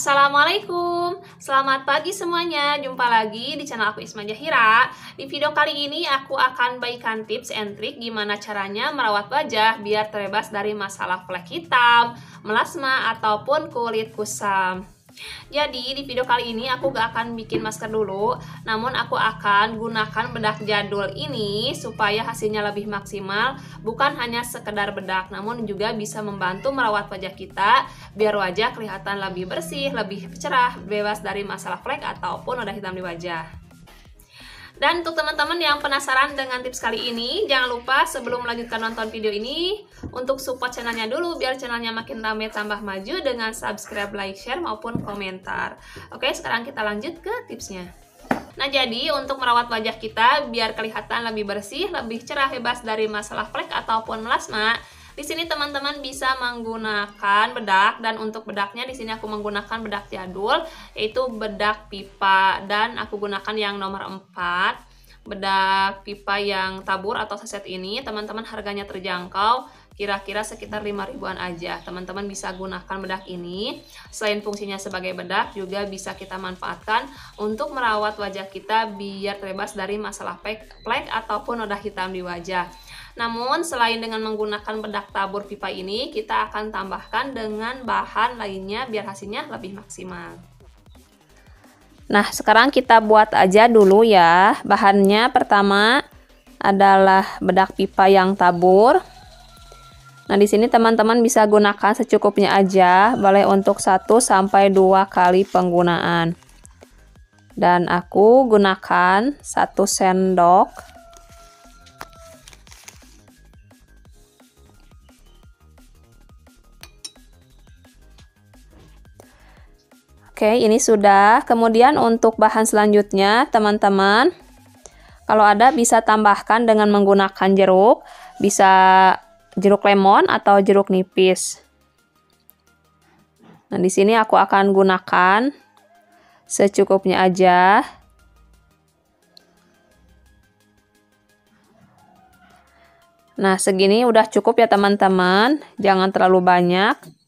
Assalamualaikum, selamat pagi semuanya. Jumpa lagi di channel aku Isma Jahira. Di video kali ini aku akan bagikan tips and trick gimana caranya merawat wajah biar terbebas dari masalah flek hitam, melasma ataupun kulit kusam. Jadi di video kali ini aku gak akan bikin masker dulu Namun aku akan gunakan bedak jadul ini Supaya hasilnya lebih maksimal Bukan hanya sekedar bedak Namun juga bisa membantu merawat wajah kita Biar wajah kelihatan lebih bersih, lebih cerah Bebas dari masalah flek ataupun udah hitam di wajah dan untuk teman-teman yang penasaran dengan tips kali ini, jangan lupa sebelum melanjutkan nonton video ini, untuk support channelnya dulu biar channelnya makin rame tambah maju dengan subscribe, like, share, maupun komentar. Oke, sekarang kita lanjut ke tipsnya. Nah, jadi untuk merawat wajah kita biar kelihatan lebih bersih, lebih cerah, bebas dari masalah flek ataupun melasma, di sini teman-teman bisa menggunakan bedak dan untuk bedaknya di sini aku menggunakan bedak jadul yaitu bedak pipa dan aku gunakan yang nomor 4 bedak pipa yang tabur atau saset ini. Teman-teman harganya terjangkau kira-kira sekitar 5 ribuan aja. Teman-teman bisa gunakan bedak ini. Selain fungsinya sebagai bedak juga bisa kita manfaatkan untuk merawat wajah kita biar terbebas dari masalah plek ataupun noda hitam di wajah namun selain dengan menggunakan bedak tabur pipa ini, kita akan tambahkan dengan bahan lainnya biar hasilnya lebih maksimal. Nah, sekarang kita buat aja dulu ya. Bahannya pertama adalah bedak pipa yang tabur. Nah, di sini teman-teman bisa gunakan secukupnya aja, boleh untuk 1 sampai 2 kali penggunaan. Dan aku gunakan 1 sendok Oke, ini sudah. Kemudian untuk bahan selanjutnya, teman-teman, kalau ada bisa tambahkan dengan menggunakan jeruk, bisa jeruk lemon atau jeruk nipis. Nah, di sini aku akan gunakan secukupnya aja. Nah, segini udah cukup ya teman-teman. Jangan terlalu banyak.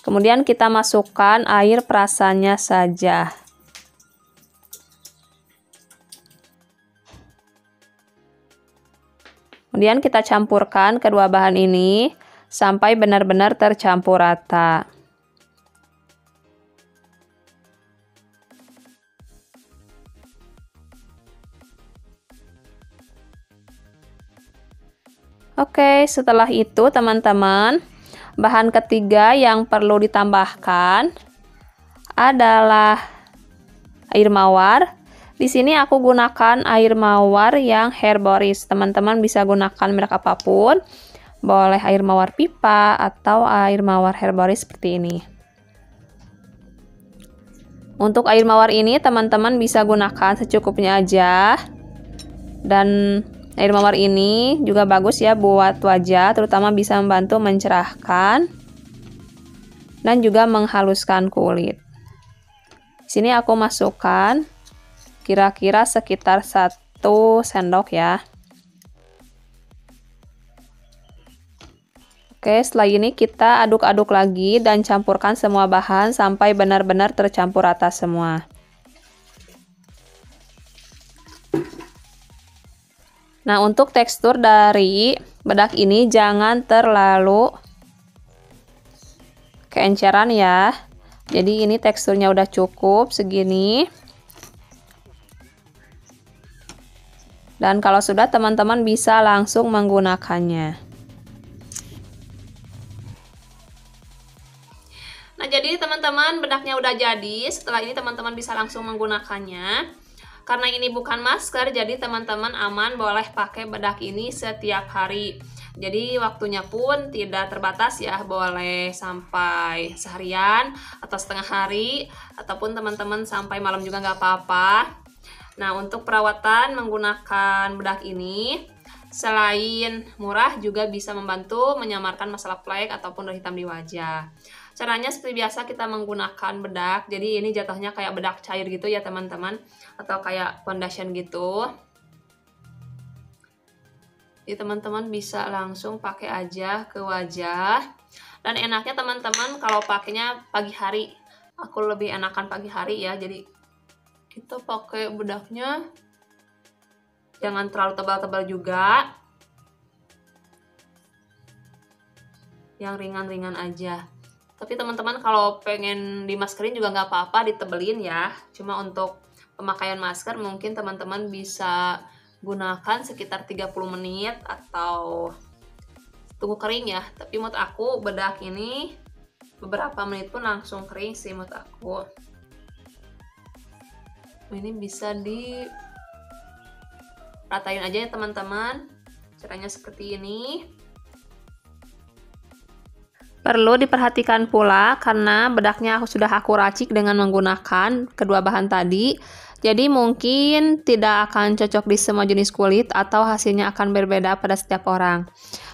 Kemudian kita masukkan air perasannya saja. Kemudian kita campurkan kedua bahan ini sampai benar-benar tercampur rata. Oke, setelah itu teman-teman, Bahan ketiga yang perlu ditambahkan adalah air mawar. Di sini aku gunakan air mawar yang Herboris. Teman-teman bisa gunakan merek apa pun. Boleh air mawar pipa atau air mawar Herboris seperti ini. Untuk air mawar ini teman-teman bisa gunakan secukupnya aja. Dan Air mawar ini juga bagus ya buat wajah, terutama bisa membantu mencerahkan dan juga menghaluskan kulit. Sini aku masukkan kira-kira sekitar satu sendok ya. Oke, setelah ini kita aduk-aduk lagi dan campurkan semua bahan sampai benar-benar tercampur rata semua. Nah, untuk tekstur dari bedak ini jangan terlalu keenceran ya. Jadi ini teksturnya udah cukup segini. Dan kalau sudah teman-teman bisa langsung menggunakannya. Nah, jadi teman-teman bedaknya udah jadi. Setelah ini teman-teman bisa langsung menggunakannya. Karena ini bukan masker, jadi teman-teman aman boleh pakai bedak ini setiap hari. Jadi waktunya pun tidak terbatas ya, boleh sampai seharian atau setengah hari, ataupun teman-teman sampai malam juga nggak apa-apa. Nah untuk perawatan menggunakan bedak ini, selain murah juga bisa membantu menyamarkan masalah flek ataupun hitam di wajah. Caranya seperti biasa kita menggunakan bedak. Jadi ini jatuhnya kayak bedak cair gitu ya teman-teman. Atau kayak foundation gitu. Di jadi teman-teman bisa langsung pakai aja ke wajah dan enaknya teman-teman kalau pakainya pagi hari aku lebih enakan pagi hari ya jadi kita pakai bedaknya jangan terlalu tebal-tebal juga yang ringan-ringan aja tapi teman-teman kalau pengen dimaskerin juga nggak apa-apa ditebelin ya. Cuma untuk pemakaian masker mungkin teman-teman bisa gunakan sekitar 30 menit atau tunggu kering ya. Tapi menurut aku bedak ini beberapa menit pun langsung kering sih menurut aku. Ini bisa di ratain aja ya teman-teman. Caranya seperti ini Perlu diperhatikan pula karena bedaknya aku sudah aku racik dengan menggunakan kedua bahan tadi. Jadi mungkin tidak akan cocok di semua jenis kulit atau hasilnya akan berbeda pada setiap orang.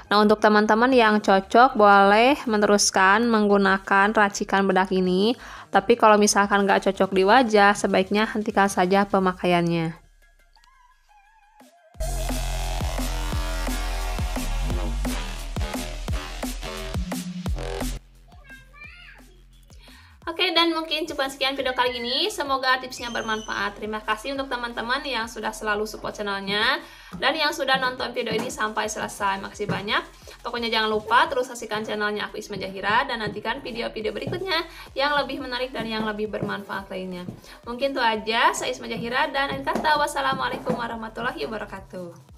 Nah untuk teman-teman yang cocok boleh meneruskan menggunakan racikan bedak ini. Tapi kalau misalkan nggak cocok di wajah sebaiknya hentikan saja pemakaiannya. Dan mungkin cuma sekian video kali ini. Semoga tipsnya bermanfaat. Terima kasih untuk teman-teman yang sudah selalu support channelnya dan yang sudah nonton video ini sampai selesai. Makasih banyak. Pokoknya jangan lupa terus saksikan channelnya aku Isma Jahira dan nantikan video-video berikutnya yang lebih menarik dan yang lebih bermanfaat lainnya. Mungkin itu aja. Saya Isma Jahira dan kata wassalamualaikum warahmatullahi wabarakatuh.